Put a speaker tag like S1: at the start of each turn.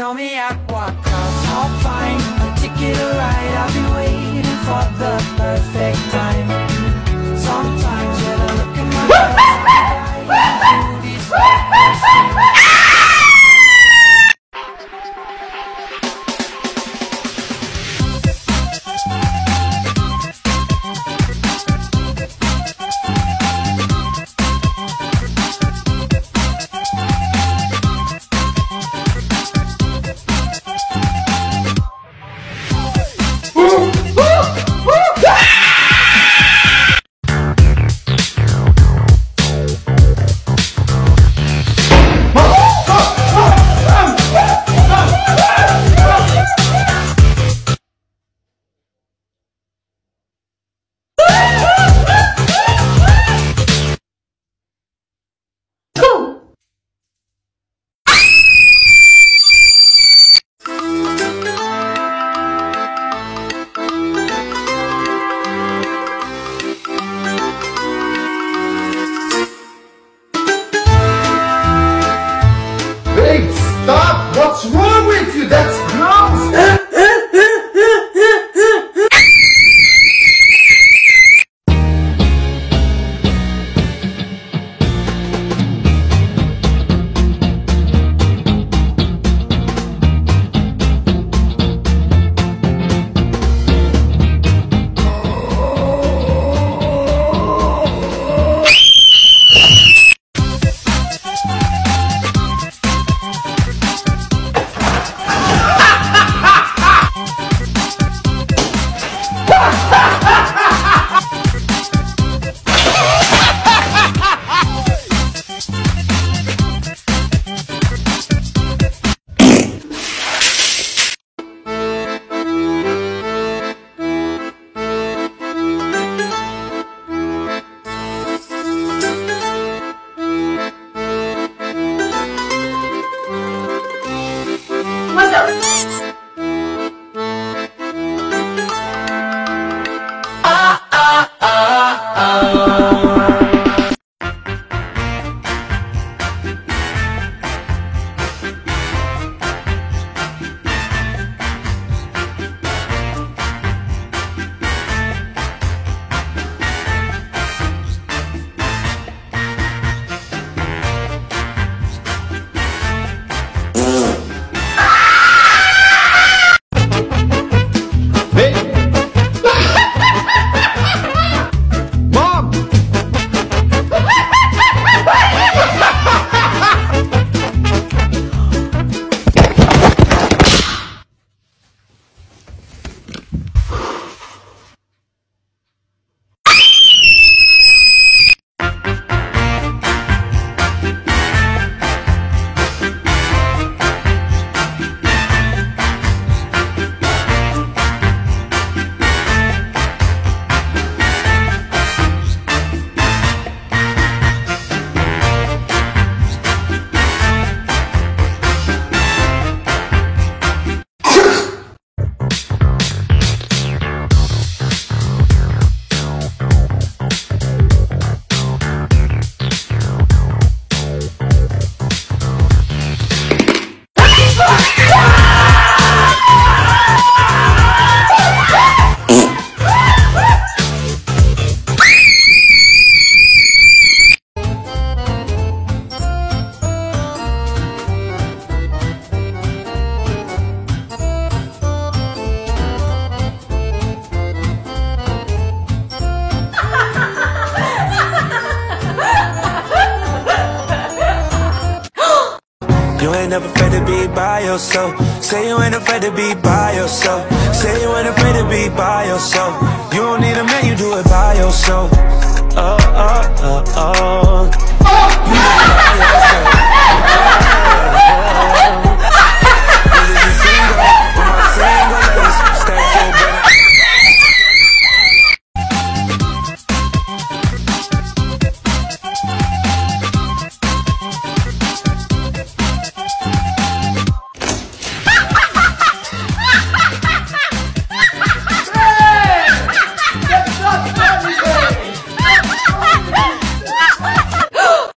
S1: tell me at what cost. I'll find a ticket to ride. I've been waiting for the perfect
S2: You
S3: ain't never afraid to be by yourself. Say you ain't afraid to be by yourself. Say you ain't afraid to be by yourself. You don't need a man, you do it by yourself. Uh, uh.